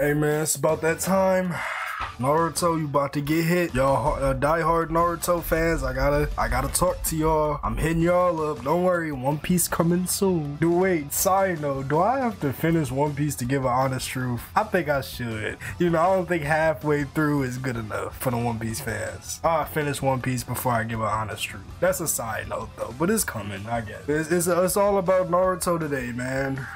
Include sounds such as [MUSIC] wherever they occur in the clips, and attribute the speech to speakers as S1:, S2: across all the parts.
S1: Hey man, it's about that time. Naruto, you about to get hit. Y'all uh, die-hard Naruto fans, I gotta I gotta talk to y'all. I'm hitting y'all up. Don't worry, One Piece coming soon. Do wait, side note, do I have to finish One Piece to give an honest truth? I think I should. You know, I don't think halfway through is good enough for the One Piece fans. I'll finish One Piece before I give an honest truth. That's a side note though, but it's coming, I guess. It's, it's, it's all about Naruto today, man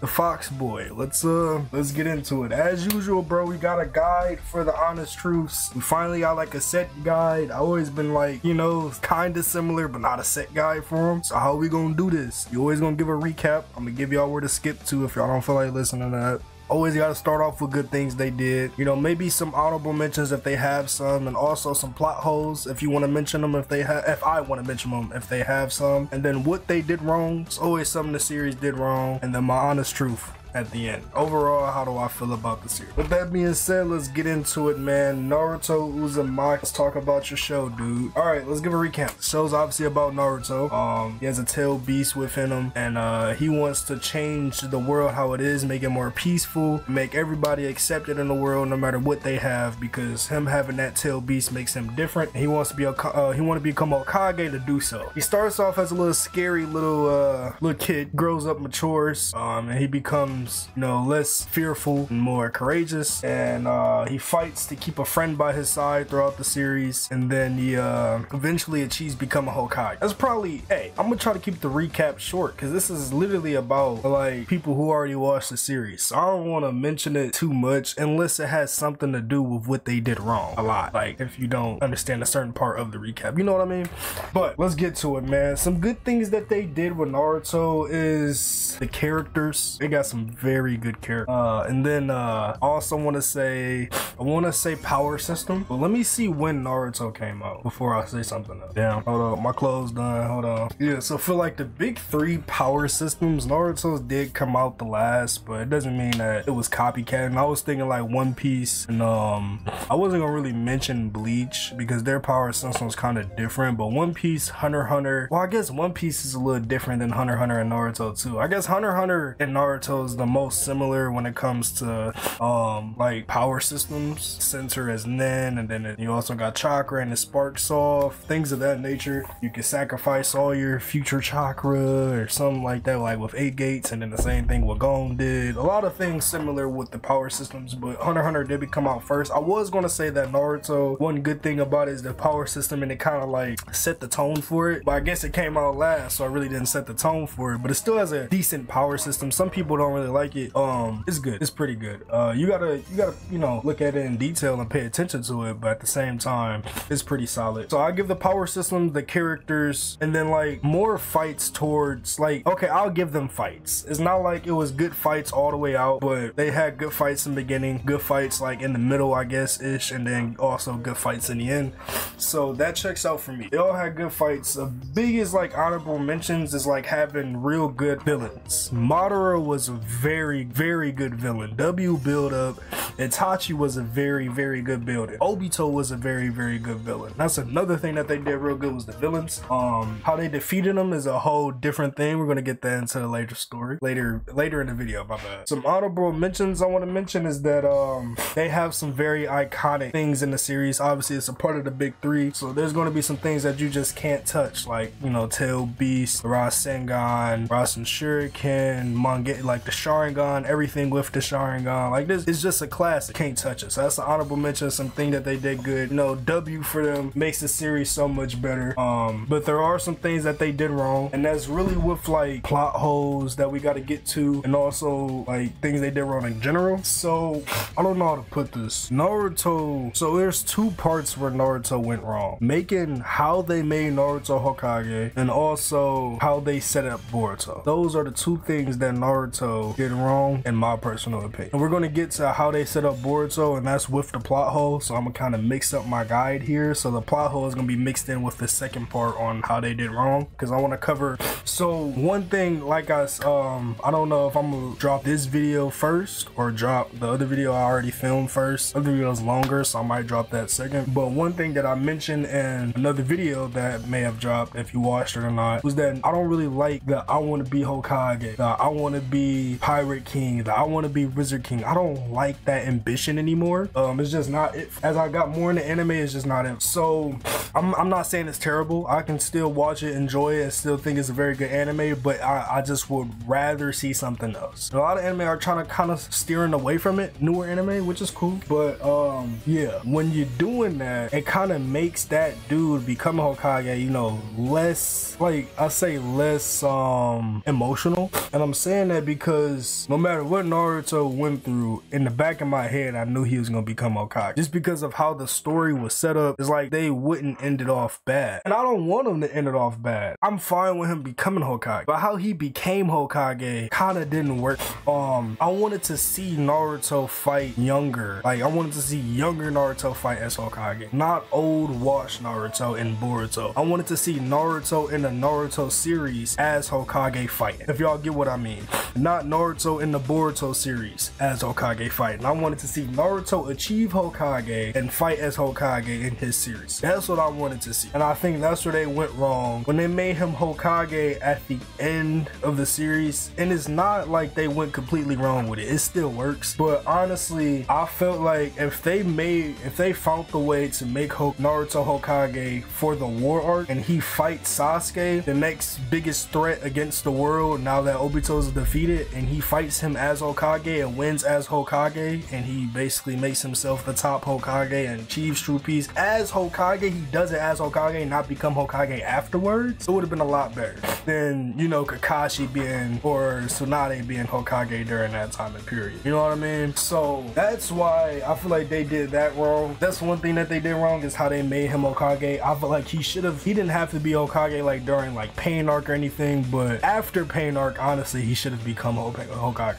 S1: the Fox Boy. Let's uh let's get into it. As usual, bro, we got a guide for the honest truths. We finally got like a set guide. I always been like, you know, kind of similar, but not a set guide for them. So how we gonna do this? You always gonna give a recap. I'm gonna give y'all where to skip to if y'all don't feel like listening to that always got to start off with good things they did. You know, maybe some honorable mentions if they have some, and also some plot holes if you want to mention them if they have. If I want to mention them if they have some, and then what they did wrong. It's always something the series did wrong, and then my honest truth at the end. Overall, how do I feel about the series? With that being said, let's get into it, man. Naruto Uzumaki. Let's talk about your show, dude. All right, let's give a recap. The show's obviously about Naruto. Um, he has a tail beast within him, and uh, he wants to change the world how it is, make it more peaceful, make everybody accepted in the world, no matter what they have. Because him having that tail beast makes him different. He wants to be a uh, he want to become Hokage to do so. He starts off as a little scary little uh, little kid, grows up, matures, um, and he becomes becomes, you know, less fearful and more courageous. And uh, he fights to keep a friend by his side throughout the series. And then he uh, eventually achieves become a Hokage. That's probably, hey, I'm gonna try to keep the recap short because this is literally about like people who already watched the series. So I don't want to mention it too much unless it has something to do with what they did wrong a lot. Like if you don't understand a certain part of the recap, you know what I mean? But let's get to it, man. Some good things that they did with Naruto is the characters. They got some very good character. Uh, and then uh, also want to say, I want to say power system, but let me see when Naruto came out before I say something else. Damn, hold on, my clothes done, hold on. Yeah, so for like the big three power systems, Naruto's did come out the last, but it doesn't mean that it was copycat. And I was thinking like One Piece and um, I wasn't gonna really mention Bleach because their power system was kind of different, but One Piece, Hunter Hunter, well I guess One Piece is a little different than Hunter Hunter and Naruto too. I guess Hunter Hunter and Naruto's the most similar when it comes to um like power systems. Center as Nen, and then you also got chakra and the spark soft, things of that nature. You can sacrifice all your future chakra or something like that, like with eight gates, and then the same thing with Gon did. A lot of things similar with the power systems, but Hunter Hunter did come out first. I was gonna say that Naruto, one good thing about it is the power system and it kind of like set the tone for it. But I guess it came out last, so I really didn't set the tone for it. But it still has a decent power system. Some people don't really like it. Um, it's good. It's pretty good. Uh, you gotta you gotta you know look at it in detail and pay attention to it, but at the same time, it's pretty solid. So I give the power system, the characters, and then like more fights towards like okay, I'll give them fights. It's not like it was good fights all the way out, but they had good fights in the beginning, good fights like in the middle, I guess ish, and then also good fights in the end. So that checks out for me. They all had good fights. The biggest like honorable mentions is like having real good villains. Madara was a very very, good villain. W build up. Itachi was a very, very good building. Obito was a very, very good villain. That's another thing that they did real good was the villains. Um, how they defeated them is a whole different thing. We're gonna get that into the later story later, later in the video. My bad. Some honorable mentions I want to mention is that um, they have some very iconic things in the series. Obviously, it's a part of the big three, so there's gonna be some things that you just can't touch, like you know, Tail Beast, Rasengan, Rasen Shuriken, Mange, like the Sharingan everything with the Sharingan. Like this, is just a classic. Can't touch it. So that's an honorable mention. Something that they did good. You know, W for them makes the series so much better. Um, but there are some things that they did wrong, and that's really with like plot holes that we got to get to, and also like things they did wrong in general. So I don't know how to put this. Naruto. So there's two parts where Naruto went wrong. Making how they made Naruto Hokage, and also how they set up Boruto. Those are the two things that Naruto did wrong in my personal opinion. And we're gonna get to how they set up Boruto and that's with the plot hole. So I'm gonna kind of mix up my guide here. So the plot hole is gonna be mixed in with the second part on how they did wrong because I want to cover. So one thing, like I, um, I don't know if I'm gonna drop this video first or drop the other video I already filmed first. The other video is longer, so I might drop that second. But one thing that I mentioned in another video that may have dropped if you watched it or not was that I don't really like the I want to be Hokage. The I want to be Pirate King, that I want to be Wizard King. I don't like that ambition anymore. Um, it's just not it. As I got more into anime, it's just not it. So I'm, I'm not saying it's terrible. I can still watch it, enjoy it, and still think it's a very good anime, but I, I just would rather see something else. A lot of anime are trying to kind of steering away from it, newer anime, which is cool. But um, yeah, when you're doing that, it kind of makes that dude become a Hokage, you know, less like I say less um emotional. And I'm saying that because no matter what Naruto went through, in the back of my head, I knew he was gonna become Hokage. Just because of how the story was set up, it's like they wouldn't end it off bad. And I don't want him to end it off bad. I'm fine with him becoming Hokage. But how he became Hokage kinda didn't work. Um, I wanted to see Naruto fight younger. Like I wanted to see younger Naruto fight as Hokage. Not old washed Naruto in Boruto. I wanted to see Naruto in the Naruto series as Hokage fighting. If y'all get what I mean. Not Naruto in the Boruto series as Hokage fight. And I wanted to see Naruto achieve Hokage and fight as Hokage in his series. That's what I wanted to see. And I think that's where they went wrong when they made him Hokage at the end of the series. And it's not like they went completely wrong with it. It still works. But honestly, I felt like if they made, if they found the way to make Naruto Hokage for the war arc and he fights Sasuke, the next biggest threat against the world now that Obito's defeated, and he fights him as Hokage and wins as Hokage, and he basically makes himself the top Hokage and achieves true peace as Hokage. He does it as Hokage, not become Hokage afterwards. It would have been a lot better than, you know, Kakashi being or Tsunade being Hokage during that time and period. You know what I mean? So that's why I feel like they did that wrong. That's one thing that they did wrong is how they made him Hokage. I feel like he should have, he didn't have to be Hokage like during like Pain Arc or anything, but after Pain Arc, honestly, he should have become Hokage.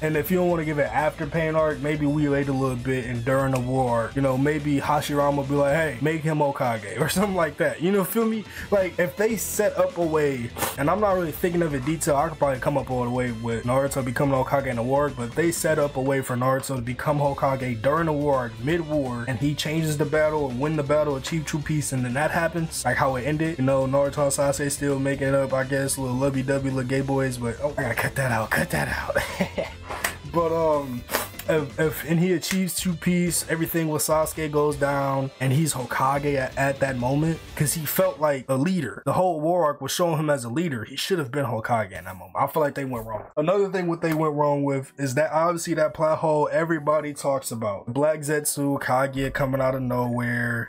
S1: And if you don't want to give it after Pain Arc, maybe we wait a little bit and during the war, you know, maybe Hashirama will be like, hey, make him Hokage [LAUGHS] or something like that. You know, feel me? Like if they set up a way, and I'm not really thinking of it detail, I could probably come up all the way with Naruto becoming Hokage in the war, but they set up a way for Naruto to become Hokage during the war, mid-war, and he changes the battle and win the battle, achieve true peace, and then that happens, like how it ended. You know, Naruto and Sasuke still making it up, I guess, little lovey-dovey little gay boys, but oh, I gotta cut that out, cut that out. [LAUGHS] [LAUGHS] but um if, if, and he achieves two peace, everything with Sasuke goes down, and he's Hokage at, at that moment because he felt like a leader. The whole war arc was showing him as a leader. He should have been Hokage in that moment. I feel like they went wrong. Another thing what they went wrong with is that obviously that plot hole everybody talks about. Black Zetsu, Kaguya coming out of nowhere,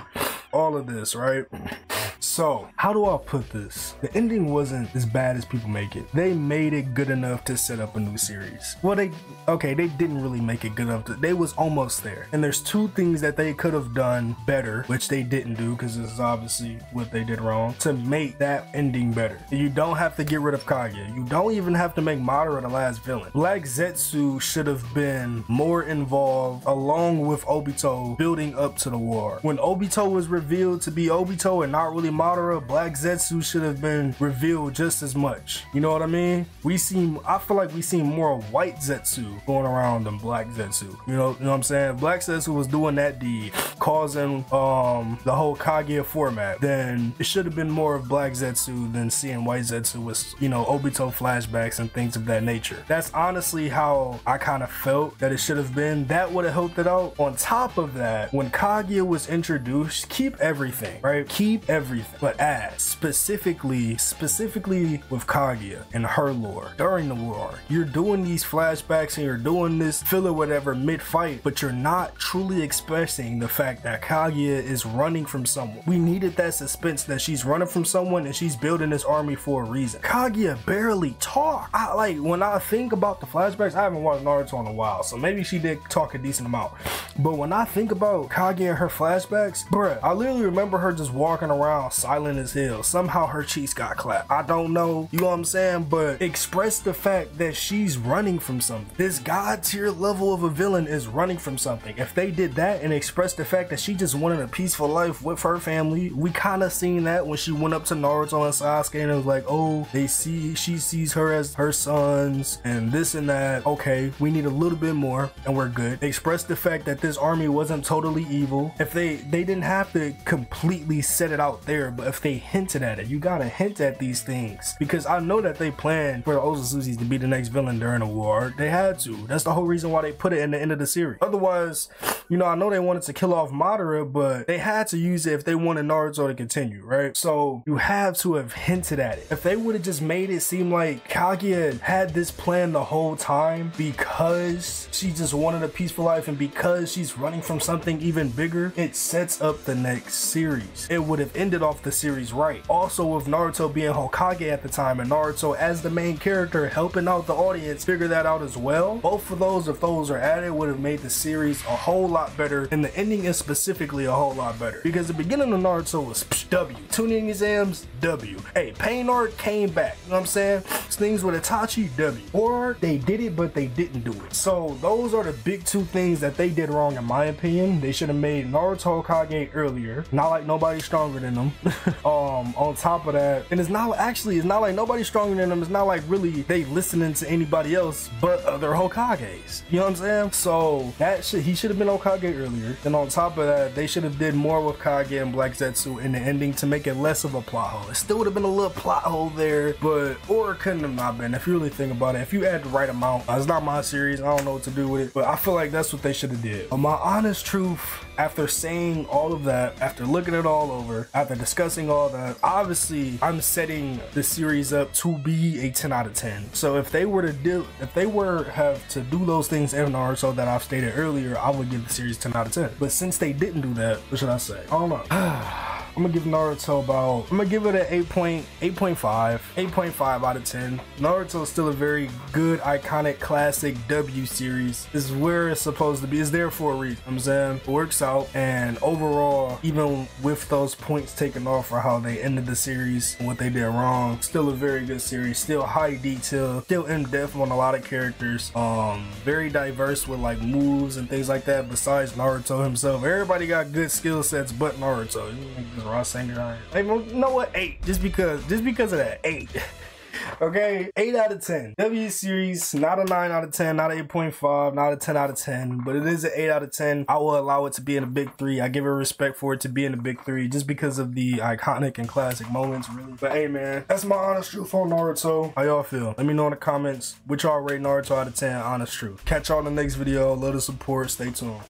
S1: all of this, right? So, how do I put this? The ending wasn't as bad as people make it. They made it good enough to set up a new series. Well, they, okay, they didn't really make it good enough. To, they was almost there. And there's two things that they could have done better, which they didn't do because this is obviously what they did wrong, to make that ending better. You don't have to get rid of Kaguya. You don't even have to make Madara the last villain. Black Zetsu should have been more involved along with Obito building up to the war. When Obito was revealed to be Obito and not really Madara, Black Zetsu should have been revealed just as much. You know what I mean? We see, I feel like we see more white Zetsu going around than Black Zetsu. You know, you know what I'm saying? Black Zetsu was doing that deed, causing um the whole Kaguya format. Then it should have been more of Black Zetsu than seeing White Zetsu with, you know, Obito flashbacks and things of that nature. That's honestly how I kind of felt that it should have been. That would have helped it out. On top of that, when Kaguya was introduced, keep everything, right? Keep everything but add specifically, specifically with Kaguya and her lore during the war. You're doing these flashbacks and you're doing this filler whatever mid-fight, but you're not truly expressing the fact that Kaguya is running from someone. We needed that suspense that she's running from someone and she's building this army for a reason. Kaguya barely talk. I like when I think about the flashbacks, I haven't watched Naruto in a while, so maybe she did talk a decent amount. But when I think about Kaguya and her flashbacks, bruh, I literally remember her just walking around silent as hell. Somehow her cheeks got clapped. I don't know, you know what I'm saying? But express the fact that she's running from something. This god tier level of a villain is running from something. If they did that and express the fact that she just wanted a peaceful life with her family, we kind of seen that when she went up to Naruto and Sasuke and it was like, oh, they see, she sees her as her sons and this and that. Okay, we need a little bit more and we're good. They expressed the fact that this army wasn't totally evil. If they, they didn't have to completely set it out there but if they hinted at it, you gotta hint at these things because I know that they planned for the Otsutsukis to be the next villain during the war. They had to. That's the whole reason why they put it in the end of the series. Otherwise, you know, I know they wanted to kill off Madara, but they had to use it if they wanted Naruto to continue, right? So you have to have hinted at it. If they would have just made it seem like Kaguya had this plan the whole time because she just wanted a peaceful life and because she's running from something even bigger, it sets up the next series. It would have ended off the series right. Also with Naruto being Hokage at the time and Naruto as the main character helping out the audience figure that out as well. Both of those, if those are added, would have made the series a whole lot better and the ending is specifically a whole lot better because the beginning of Naruto was psh, W. Chunin exams, W. Hey, Pain Arc came back. You know what I'm saying? Things with Itachi, W. Or they did it, but they didn't do it. So those are the big two things that they did wrong in my opinion. They should have made Naruto Kage earlier. Not like nobody's stronger than them. [LAUGHS] um, on top of that, and it's not actually it's not like nobody's stronger than them. It's not like really they listening to anybody else but other Hokages. You know what I'm saying? So that shit he should have been Hokage earlier. And on top of that, they should have did more with Kaguya and Black Zetsu in the ending to make it less of a plot hole. It still would have been a little plot hole there, but or it couldn't have not been. If you really think about it, if you add the right amount, uh, it's not my series. I don't know what to do with it, but I feel like that's what they should have did. But my honest truth, after saying all of that, after looking it all over, after discussing all that, obviously I'm setting the series up to be a 10 out of 10. So if they were to do, if they were have to do those things in Naruto that I've stated earlier, I would give the series 10 out of 10. But since they didn't do that, what should I say? I don't know. [SIGHS] I'm gonna give Naruto about I'm gonna give it an 8.8.5 8.5 out of 10 Naruto is still a very good iconic classic W series. This is where it's supposed to be. It's there for a reason. I'm saying? It works out. And overall even with those points taken off for how they ended the series what they did wrong still a very good series. Still high detail. Still in depth on a lot of characters. Um very diverse with like moves and things like that besides Naruto himself. Everybody got good skill sets but Naruto Rasengan. Hey, you know what? Eight. Just because. Just because of that. Eight. [LAUGHS] okay, 8 out of 10. W series, not a 9 out of 10, not a 8.5, not a 10 out of 10, but it is an 8 out of 10. I will allow it to be in a big 3. I give it respect for it to be in a big 3 just because of the iconic and classic moments, really. But hey, man, that's my honest truth on Naruto. How y'all feel? Let me know in the comments which y'all rate Naruto out of 10, honest truth. Catch y'all in the next video. Love the support. Stay tuned.